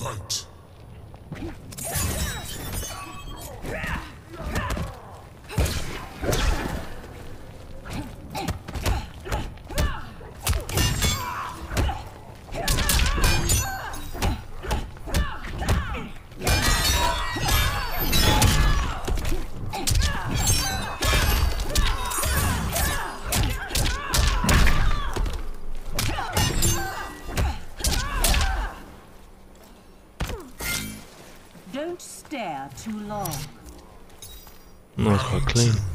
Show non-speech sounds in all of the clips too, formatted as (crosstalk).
Fight. Quite clean.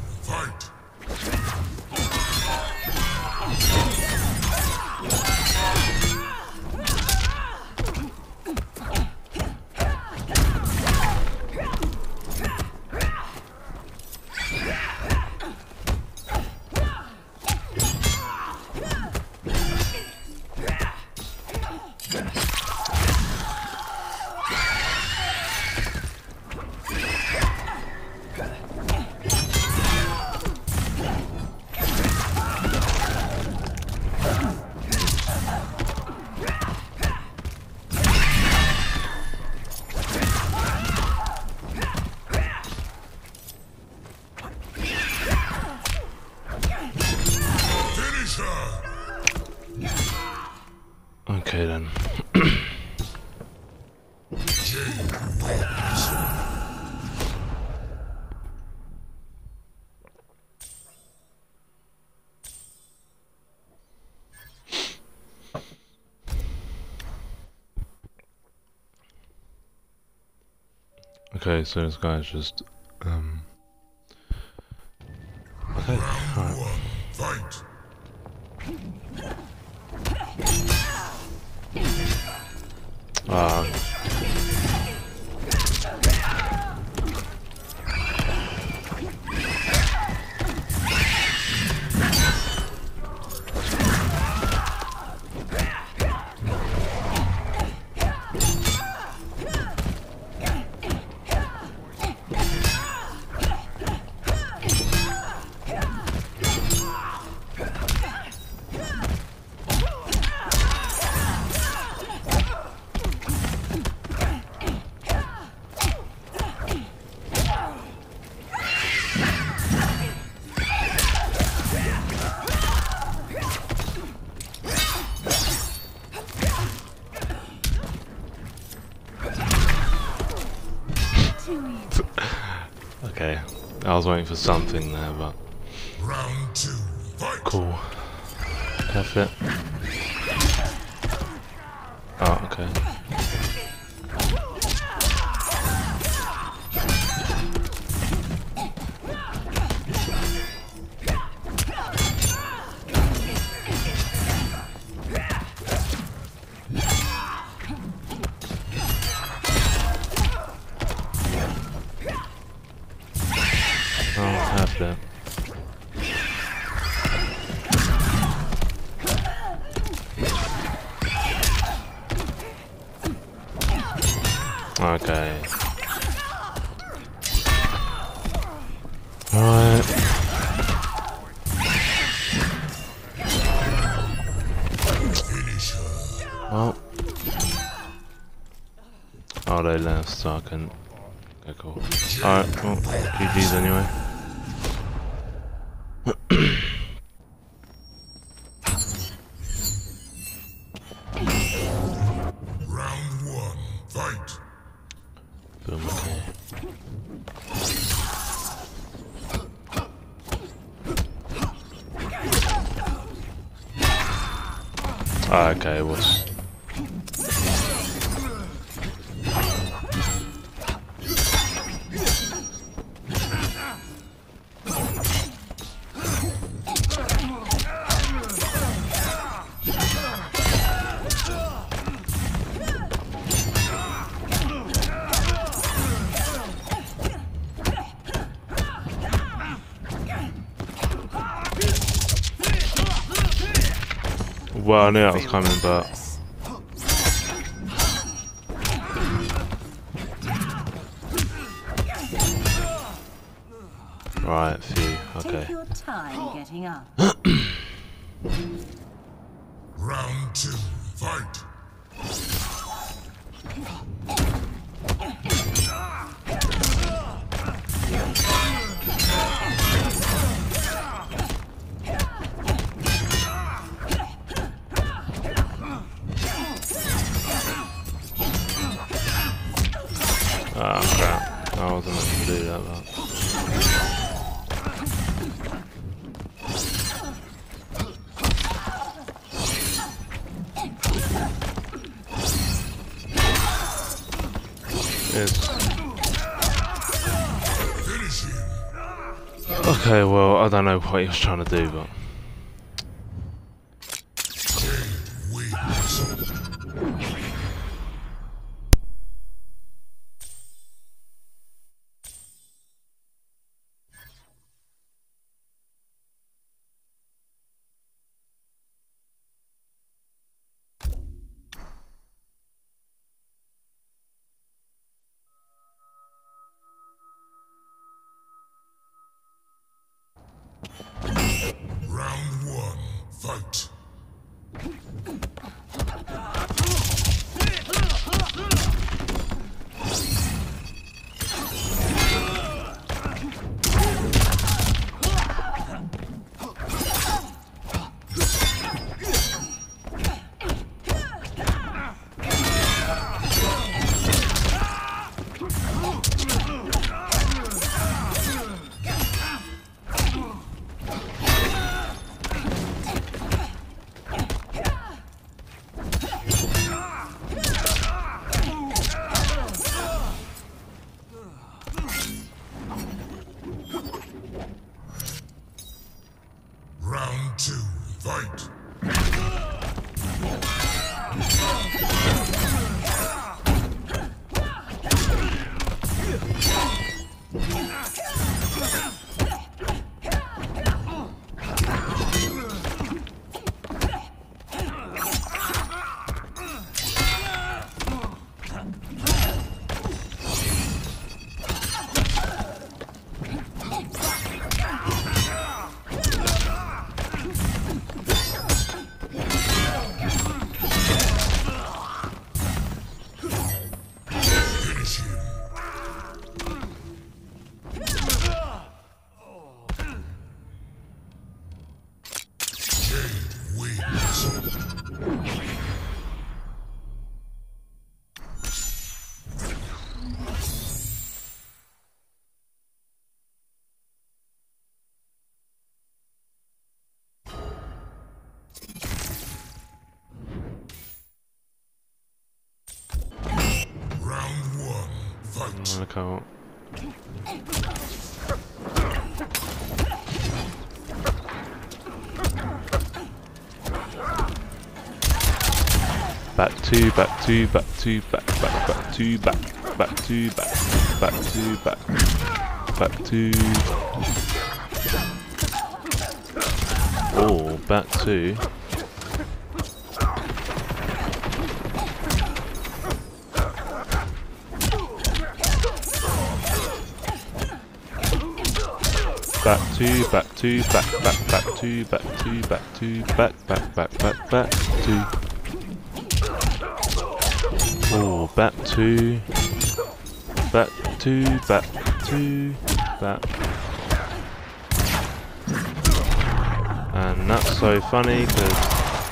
Okay, so this guy's just um. Okay, alright. Fight. Ah, I was waiting for something there, but Round two. Fight. cool. That's So I can. Okay, cool. Alright, well, GG's anyway. Well, I knew that was coming, but right, phew. Okay. (gasps) (gasps) I don't know what he was trying to do, but... fight. Round one, fight. Look out. Back two, back two, back two, back, back, back two, back, back two, back, back two, back, back two. Oh, back two. Back two, back two, back, back, back two, back two, back two, back, back, back, back, back two. Oh, back two, back two, back two, back. And that's so funny because.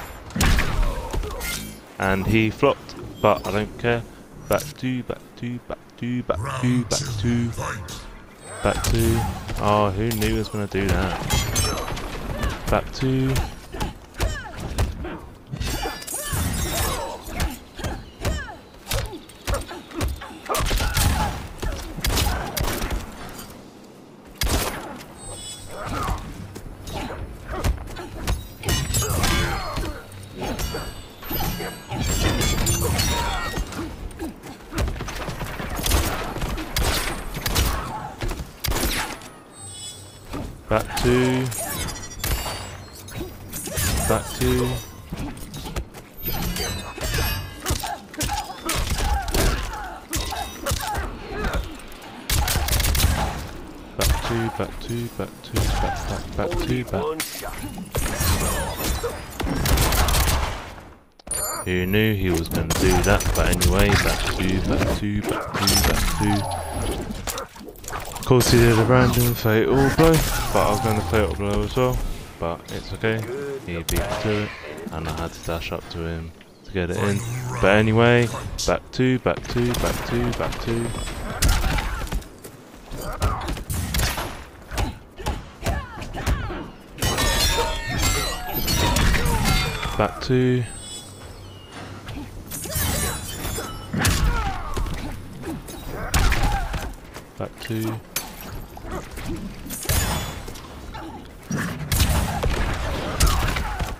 And he flopped, but I don't care. Back two, back two, back two, back two, back two. Back two. Oh, who knew he was going to do that? Back two. Back two. Back two. Back two, back two, back two, back, back, back two, back. Who knew he was going to do that? But anyway, back two, back two, back two, back two. Of course he did a random fatal blow, but I was going to fatal blow as well. But it's okay, he beat me to it, and I had to dash up to him to get it in. But anyway, back two, back two, back two, back two. Back two. Back two.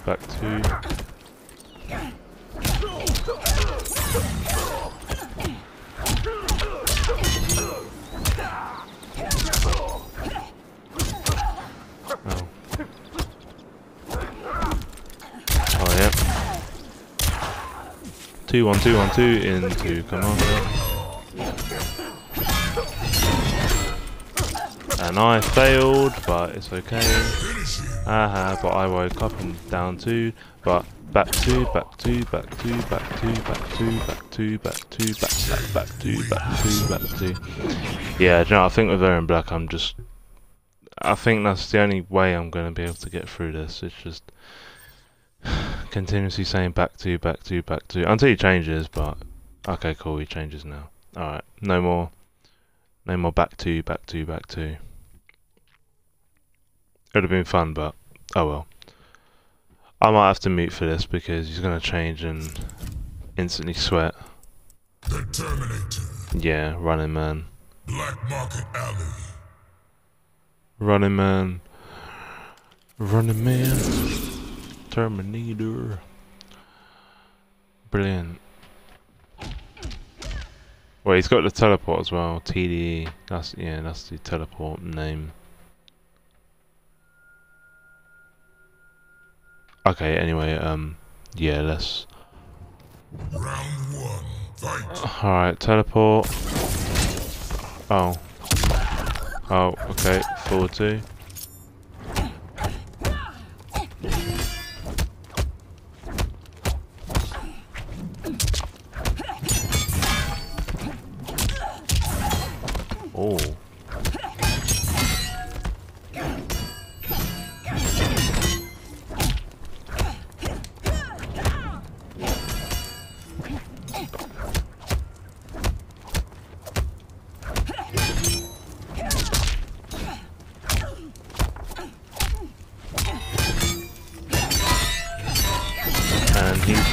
Back two. Oh. Oh. Two one two one two into commander. And I failed, but it's okay. Finish him. Aha, but I woke up and down two, but back two, back two, back two, back two, back two, back two, back two, back back back two, back two, back two. Yeah, you know, I think with Erron Black, I'm just. I think that's the only way I'm going to be able to get through this. It's just continuously saying back two, back two, back two until he changes. But okay, cool, he changes now. All right, no more, no more back two, back two, back two. It would have been fun, but oh well. I might have to mute for this because he's gonna change and instantly sweat. The Terminator. Yeah, running man. Black Market Alley. Running man. Running man. Terminator. Brilliant. Well, he's got the teleport as well. TD. That's yeah, that's the teleport name. Okay. Anyway, um, yeah, let's. Round one. Fight. All right, teleport. Oh. Oh, okay. Forward two.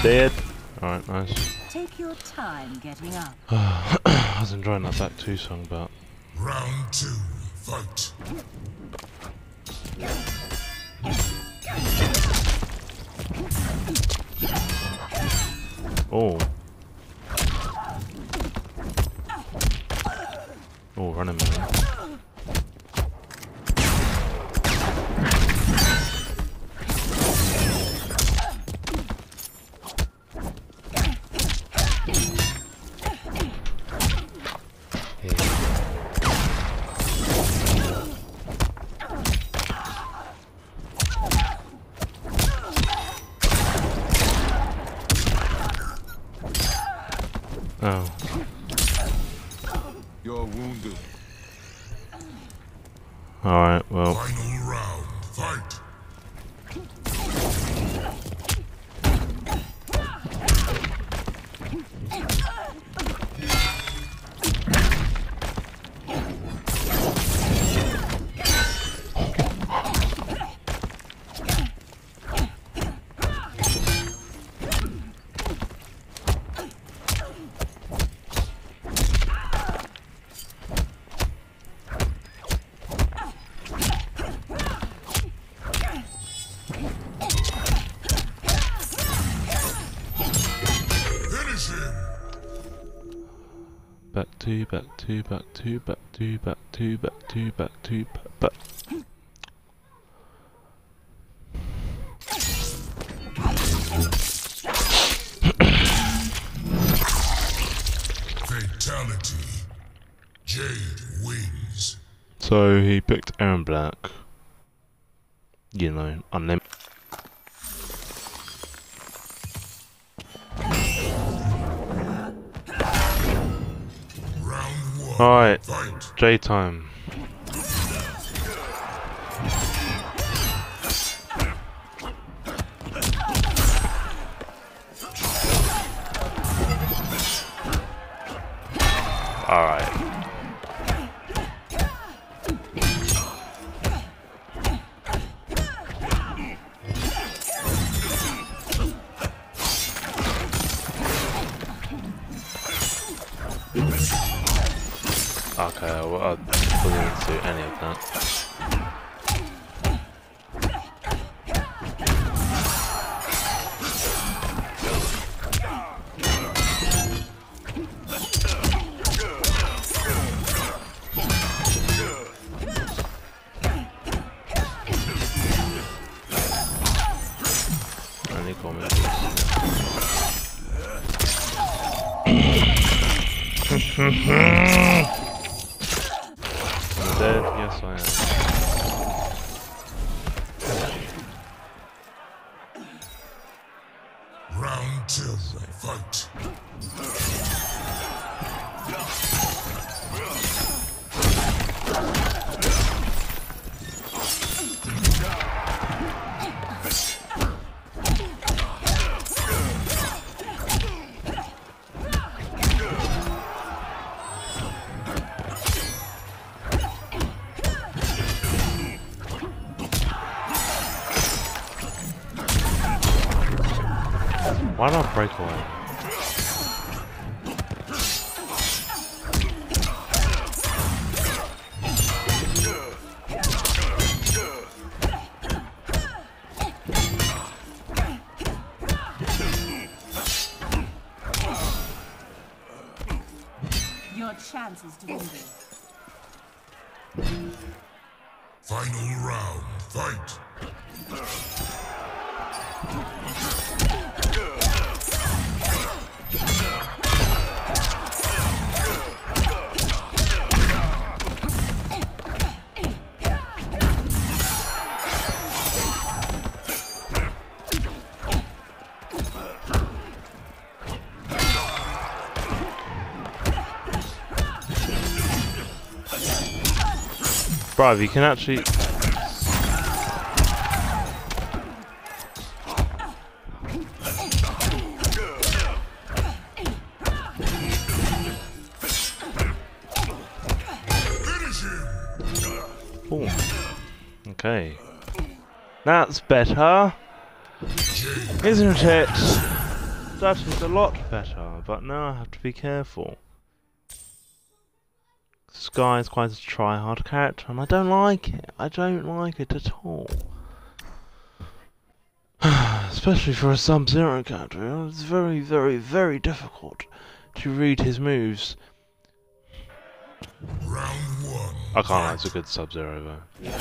Dead. Alright, nice. Take your time getting up. (sighs) I was enjoying that back two song, but Round two. Fight. oh. Oh, running man. Back two, back two, back two, back two, back two, back two, back two, back, back. Fatality. Jade wins. So he picked Erron Black. You know, unlimited. Alright. J time. Okay, well, I didn't do any of that. I'm dead? Why not break away? Bro, you can actually. Boom. Okay. That's better. Isn't it? That is a lot better, but now I have to be careful. This guy is quite a try-hard character, and I don't like it. I don't like it at all. (sighs) Especially for a Sub-Zero character, it's very, very, very difficult to read his moves. round one. I can't lie, it's a good Sub-Zero though.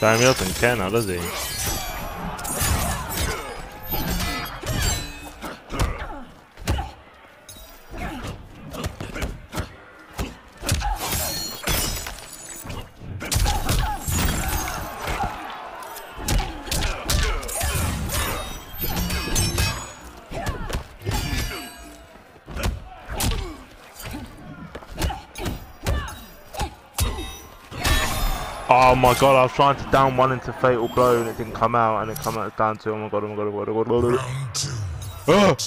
Damn, he doesn't care now, Oh my god, I was trying to down one into Fatal Blow and it didn't come out and it come out down two. Oh my god, oh my god, oh my god, oh my god, oh my god.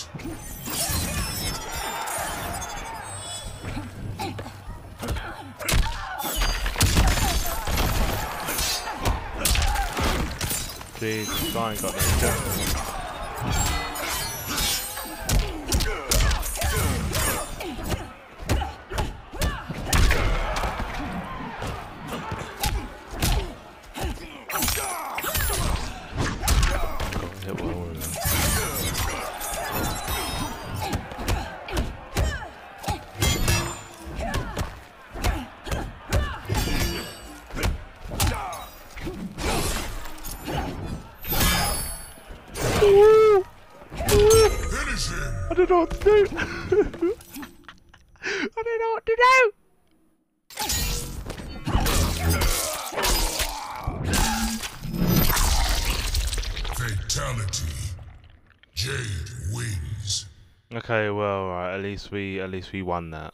Jeez, I ain't got no chance. Don't know what to do. I don't know what to do. Fatality. Jade wins. Okay, well, right. At least we, at least we won that.